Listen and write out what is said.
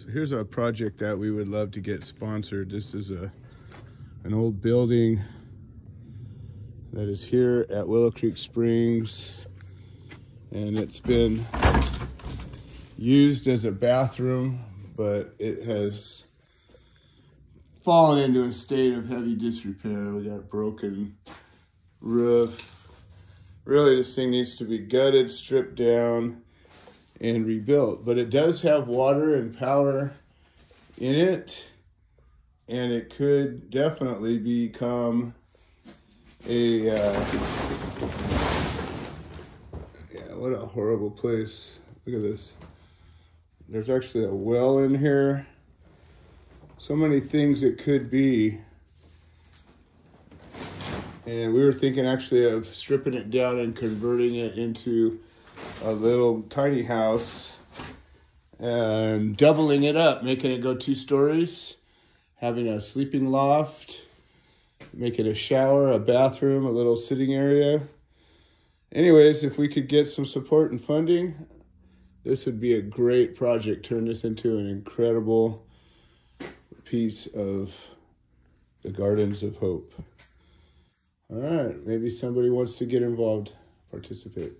So here's a project that we would love to get sponsored. This is a an old building that is here at Willow Creek Springs and it's been used as a bathroom but it has fallen into a state of heavy disrepair. We got broken roof. Really, this thing needs to be gutted, stripped down, and rebuilt. But it does have water and power in it, and it could definitely become a. Uh, yeah, what a horrible place. Look at this. There's actually a well in here. So many things it could be. And we were thinking actually of stripping it down and converting it into a little tiny house and doubling it up, making it go two stories, having a sleeping loft, making a shower, a bathroom, a little sitting area. Anyways, if we could get some support and funding, this would be a great project. Turn this into an incredible piece of the Gardens of Hope. All right, maybe somebody wants to get involved, participate.